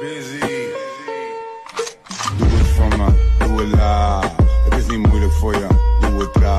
Busy. Doe het voor me, doe het laag. Het is niet moeilijk voor je, doe het traag.